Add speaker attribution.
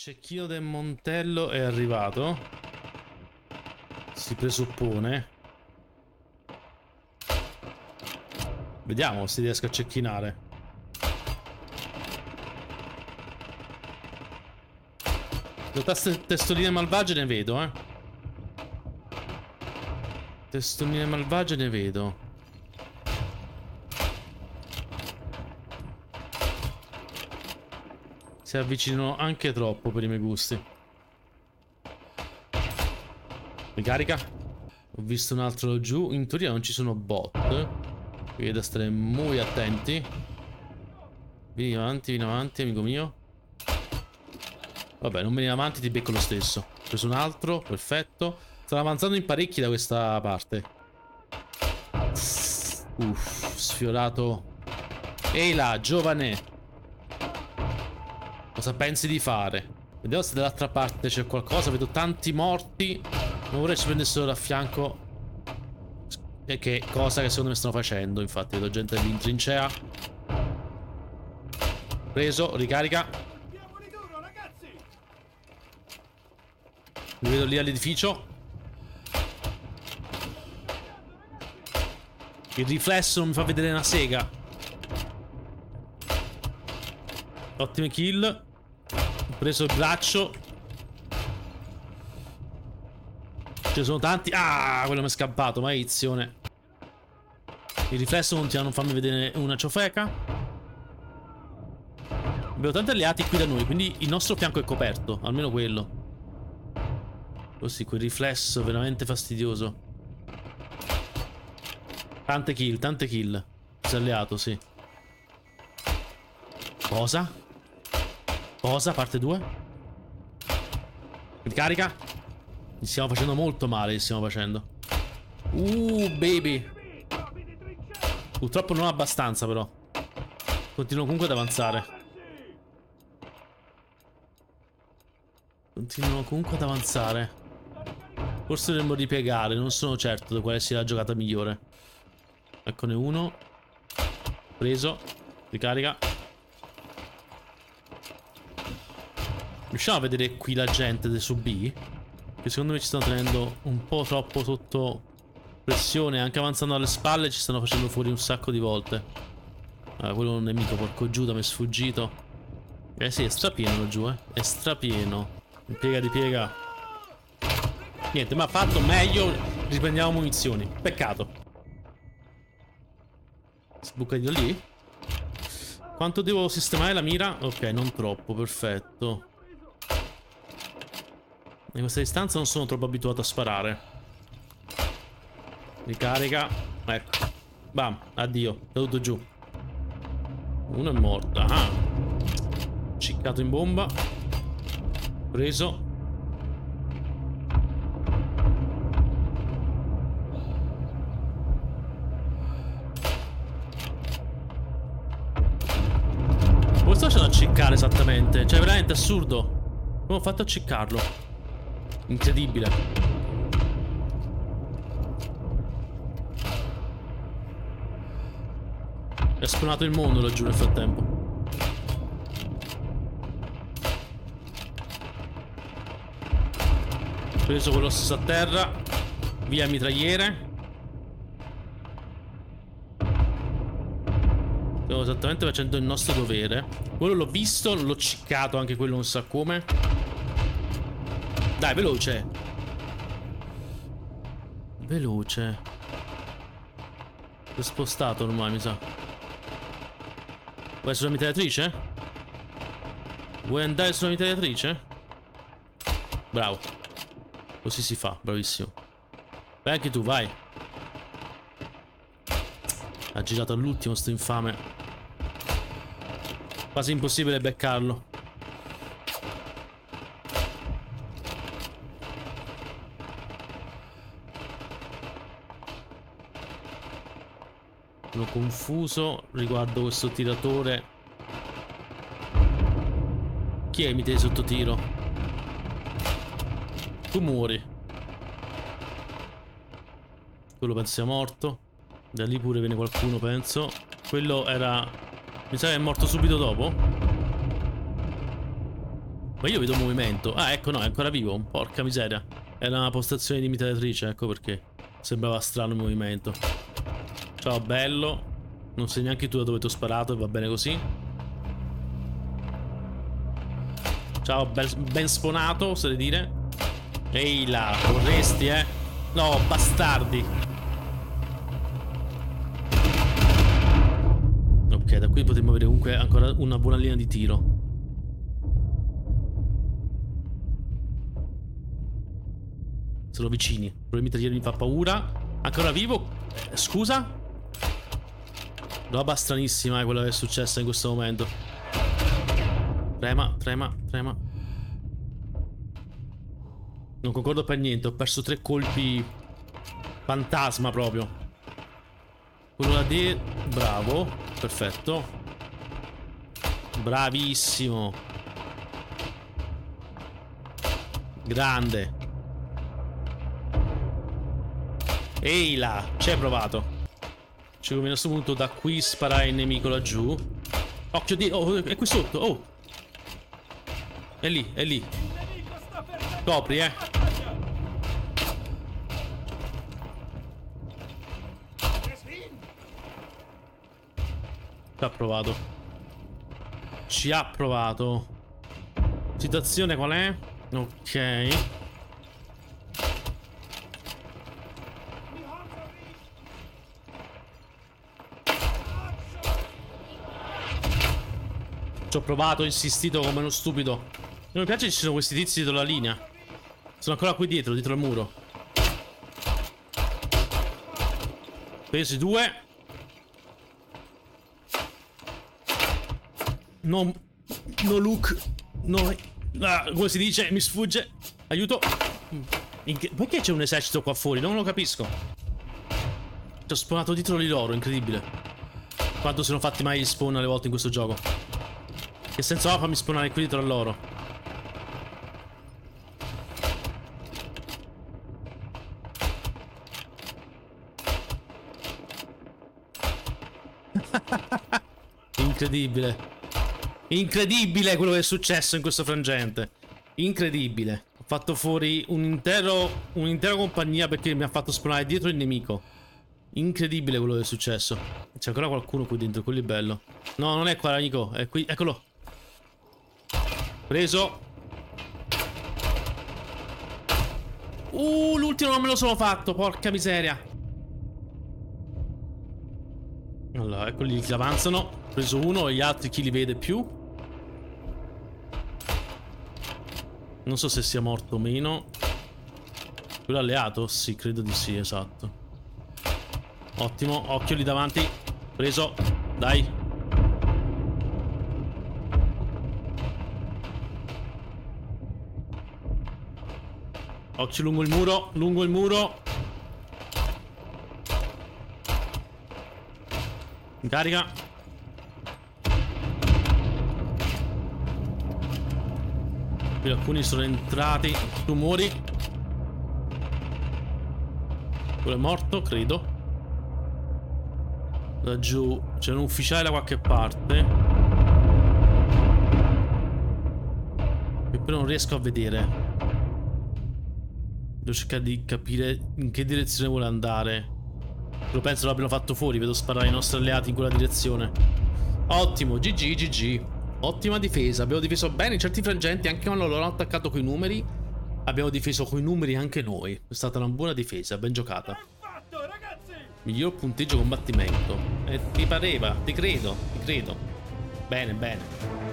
Speaker 1: Cecchino del Montello è arrivato. Si presuppone. Vediamo se riesco a cecchinare. Le testoline malvagie ne vedo, eh. Testoline malvagie ne vedo. Si avvicinano anche troppo per i miei gusti. Ricarica. Ho visto un altro giù. In teoria non ci sono bot. Quindi da stare molto attenti. Vieni avanti, vieni avanti, amico mio. Vabbè, non vieni avanti, ti becco lo stesso. Ho preso un altro, perfetto. Stanno avanzando in parecchi da questa parte. Uff, sfiorato. Ehi là, giovane. Cosa pensi di fare? Vediamo se dall'altra parte c'è qualcosa. Vedo tanti morti. Non vorrei ci prendessero da fianco. E che cosa che secondo me stanno facendo. Infatti, vedo gente lì in trincea. Preso, ricarica. Li vedo lì all'edificio. Il riflesso non mi fa vedere una sega. Ottime kill. Ho preso il braccio. Ce ne sono tanti. Ah, quello mi è scappato. Maledizione. Il riflesso continua a non farmi vedere una ciofeca. Abbiamo tanti alleati qui da noi, quindi il nostro fianco è coperto. Almeno quello. Così, quel riflesso veramente fastidioso. Tante kill, tante kill. Si è alleato, sì. Cosa? Cosa? Parte 2? Ricarica? Mi stiamo facendo molto male, li stiamo facendo. Uh, baby. Purtroppo non abbastanza, però. Continuo comunque ad avanzare. Continuo comunque ad avanzare. Forse dovremmo ripiegare, non sono certo di quale sia la giocata migliore. Eccone uno. Preso. Ricarica. Riusciamo a vedere qui la gente su B? Che secondo me ci stanno tenendo un po' troppo sotto pressione. Anche avanzando alle spalle ci stanno facendo fuori un sacco di volte. Ah, quello è un nemico, porco Giuda, mi è sfuggito. Eh sì, è strapieno laggiù, eh. È strapieno. Ripiega, ripiega. Niente, ma fatto meglio. Riprendiamo munizioni. Peccato. Sbucadino lì. Quanto devo sistemare la mira? Ok, non troppo, perfetto. In questa distanza non sono troppo abituato a sparare. Ricarica. Ecco. Bam, addio. Caduto giù. Uno è morto. Ah. Ciccato in bomba. Preso. Come sto facendo a ciccare esattamente? Cioè, veramente assurdo. Come ho fatto a ciccarlo? Incredibile. È spawnato il mondo laggiù nel frattempo. Preso quello stesso a terra. Via mitragliere. Stiamo esattamente facendo il nostro dovere. Quello l'ho visto, l'ho ciccato anche quello non sa come. Dai, veloce. Veloce. È spostato ormai, mi sa. Vuoi sulla mitragliatrice? Vuoi andare sulla mitragliatrice? Bravo. Così si fa, bravissimo. Vai anche tu, vai. Ha girato all'ultimo sto infame. Quasi impossibile beccarlo. Sono confuso riguardo questo tiratore. Chi è mi tiene sotto tiro? Tu muori. Quello penso sia morto. Da lì pure viene qualcuno, penso. Quello era... Mi sa che è morto subito dopo. Ma io vedo movimento. Ah, ecco, no, è ancora vivo. Porca miseria. Era una postazione di mitragliatrice, ecco perché. Sembrava strano il movimento. Ciao, bello. Non sai neanche tu da dove ti ho sparato e va bene così. Ciao, bel, ben sponato, se dire. Ehi là, vorresti, eh? No, bastardi. Ok, da qui potremmo avere comunque ancora una buona linea di tiro. Sono vicini. Probabilmente ieri mi fa paura. Ancora vivo? Eh, scusa? Roba stranissima è quello che è successo in questo momento. Trema, trema, trema. Non concordo per niente, ho perso tre colpi fantasma proprio. Quello da D, bravo, perfetto. Bravissimo. Grande. Ehi là, ci hai provato. Ci conviene a questo punto da qui sparare il nemico laggiù. Occhio di... Oh, è qui sotto, oh. È lì, è lì. Copri, eh. Ci ha provato. Ci ha provato. Situazione qual è? Ok. Ci ho provato, ho insistito come uno stupido. Non mi piace che ci sono questi tizi dietro la linea. Sono ancora qui dietro, dietro il muro. Pesi due. No, no look. No. Ah, come si dice? Mi sfugge. Aiuto. Perché c'è un esercito qua fuori? Non lo capisco. Ci ho spawnato dietro di loro, incredibile. Quanto sono fatti mai gli spawn alle volte in questo gioco? Che senso ha fammi spawnare qui dietro a loro? Incredibile. Incredibile quello che è successo in questo frangente. Incredibile. Ho fatto fuori un un'intera compagnia perché mi ha fatto spawnare dietro il nemico. Incredibile quello che è successo. C'è ancora qualcuno qui dentro, quello è bello. No, non è qua, amico. È qui. Eccolo. Preso. Uh, l'ultimo non me lo sono fatto, porca miseria. Allora, eccoli che avanzano. Ho preso uno, gli altri chi li vede più. Non so se sia morto o meno. Quello alleato? Sì, credo di sì, esatto. Ottimo, occhio lì davanti. Preso. Dai. Occhio lungo il muro, lungo il muro. Carica. Qui alcuni sono entrati su muri. Quello è morto, credo. Laggiù c'è un ufficiale da qualche parte. Che però non riesco a vedere. Devo cercare di capire in che direzione vuole andare. Lo penso l'abbiano fatto fuori, vedo sparare i nostri alleati in quella direzione. Ottimo, GG, GG. Ottima difesa, abbiamo difeso bene in certi frangenti, anche quando loro hanno attaccato coi numeri, abbiamo difeso coi numeri anche noi. È stata una buona difesa, ben giocata. Miglior punteggio combattimento. E ti pareva, ti credo, ti credo. Bene, bene.